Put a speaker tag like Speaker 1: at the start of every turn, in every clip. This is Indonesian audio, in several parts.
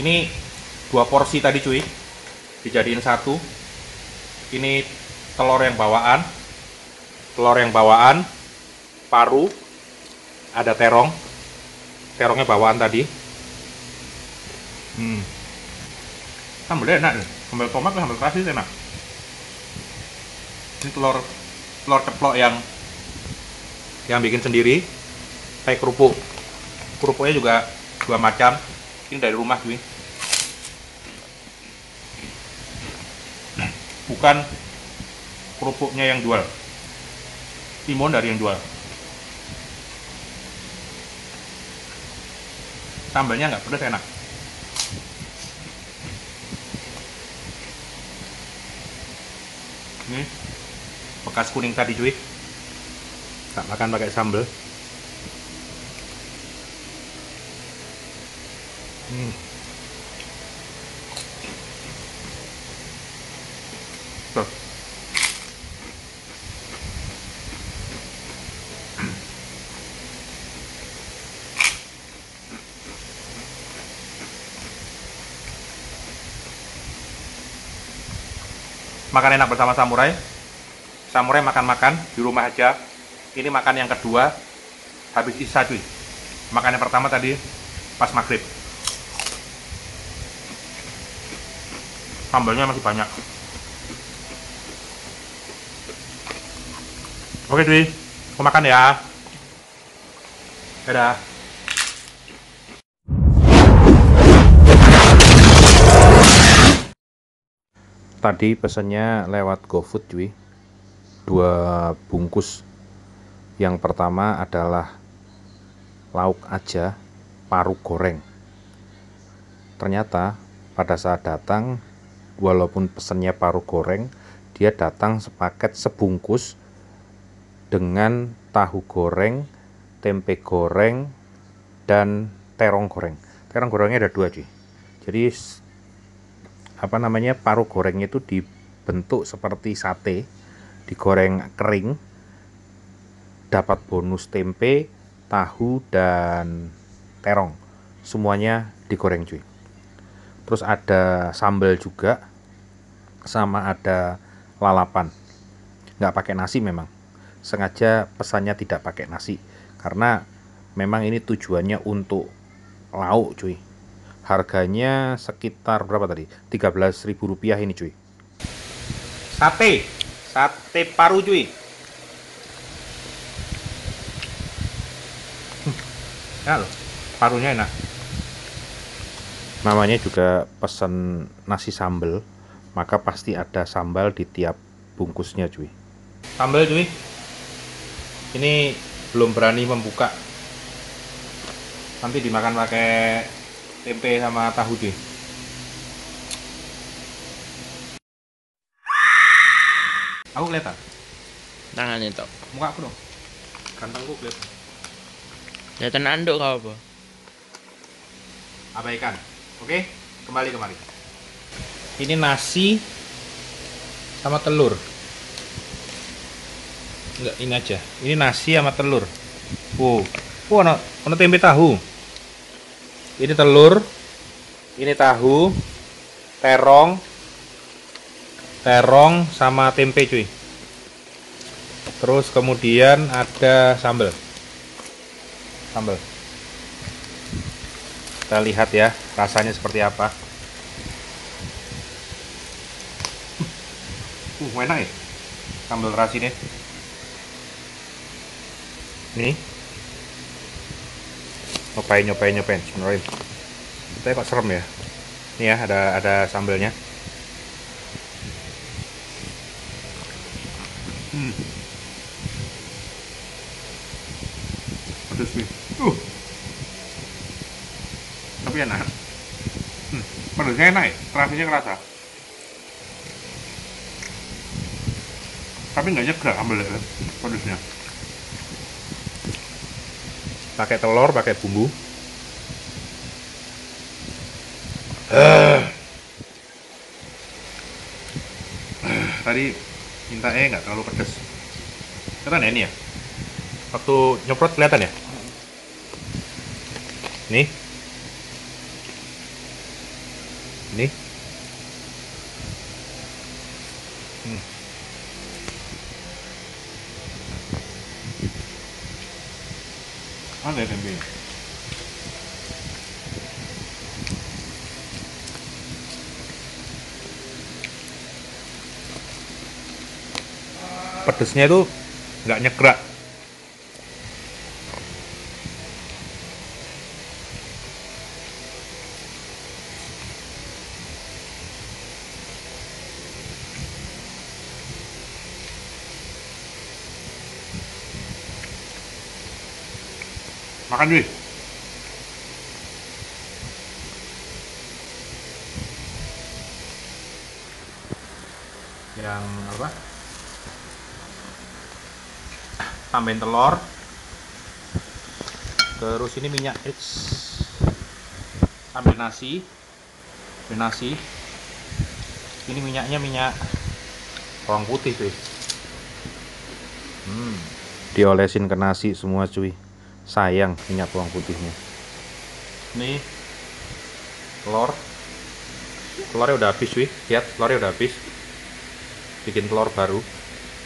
Speaker 1: ini dua porsi tadi cuy. Dijadiin satu. Ini telur yang bawaan telur yang bawaan paru ada terong. Terongnya bawaan tadi. Hmm. sambelnya enak nih. Sambal tomat sambal terasi enak. Ini telur telur ceplok yang yang bikin sendiri. Kayak kerupuk. Kerupuknya juga dua macam. Ini dari rumah cuy bukan kerupuknya yang jual. Timun dari yang jual. Sambalnya nggak pedas enak. Ini bekas kuning tadi cuy. Tak makan pakai sambal hmm. Makan enak bersama samurai. Samurai makan-makan di rumah aja. Ini makan yang kedua. Habis isya cuy. Makan yang pertama tadi pas maghrib. Sambalnya masih banyak oke cuy aku makan ya. Dadah. Tadi pesannya lewat GoFood cuy dua bungkus. Yang pertama adalah lauk aja paru goreng. Ternyata pada saat datang walaupun pesannya paru goreng dia datang sepaket sebungkus dengan tahu goreng tempe goreng dan terong goreng. Terong gorengnya ada dua cuy jadi apa namanya paru gorengnya itu dibentuk seperti sate digoreng kering dapat bonus tempe tahu dan terong. Semuanya digoreng cuy terus ada sambal juga sama ada lalapan. Nggak pakai nasi memang sengaja pesannya tidak pakai nasi. Karena memang ini tujuannya untuk lauk cuy. Harganya sekitar berapa tadi? 13.000 rupiah ini cuy. Sate. Sate paru cuy. Ya loh parunya enak. Namanya juga pesan nasi sambal maka pasti ada sambal di tiap bungkusnya cuy. Sambal cuy ini belum berani membuka. Nanti dimakan pakai tempe sama tahu deh. Aku kelihatan?
Speaker 2: Tangan itu
Speaker 1: muka aku dong. Gantengku kelihatan.
Speaker 2: Kelihatan anduk kau apa?
Speaker 1: Abaikan oke kembali kemari ini nasi sama telur enggak ini aja. Ini nasi sama telur. Wow. Wow ada, ada tempe tahu. Ini telur ini tahu terong terong sama tempe cuy. Terus kemudian ada sambal. Sambal. Kita lihat ya rasanya seperti apa. Uh enak ya sambal terasi nih nih nyobain nyobain nyobain. Sebenarnya tapi kok serem ya. Ini ya ada ada sambelnya. Hmm. pedes nih. Uh. Tapi enak. Hmm. pedesnya enak ya? Terasinya kerasa? Tapi nggak nyegar sambelnya pedesnya pakai telur pakai bumbu. Uh. tadi minta eh nggak terlalu pedas kelihatan ya ini ya? Waktu nyemprot kelihatan ya? Nih. Ini ada tempe pedesnya itu nggak nyegrak makan duit. Yang apa? Tambahin telur. Terus ini minyak It's ambil nasi. Ambil nasi. Ini minyaknya minyak bawang putih cuy. Hmm. diolesin ke nasi semua cuy sayang minyak bawang putihnya. Ini telur. Telurnya udah habis cuy lihat telurnya udah habis. Bikin telur baru.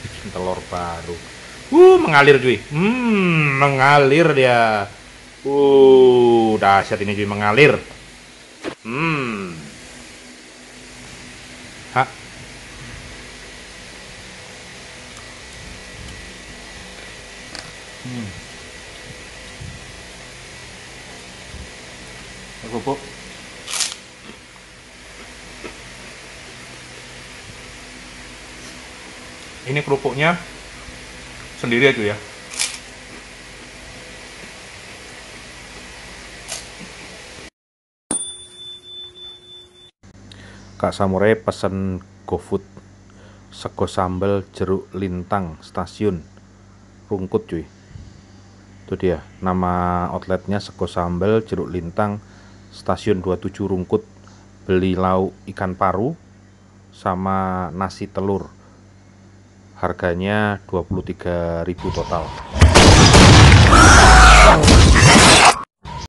Speaker 1: Bikin telur baru. Uh mengalir cuy hmm mengalir dia. Uh dahsyat ini cuy mengalir. Hmm. Hak ini kerupuknya sendiri aja ya. Kak Samurai pesen GoFood sego sambal jeruk lintang stasiun. Rungkut cuy. Itu dia nama outletnya sego sambal jeruk lintang stasiun 27 rungkut. Beli lauk ikan paru sama nasi telur harganya 23.000 total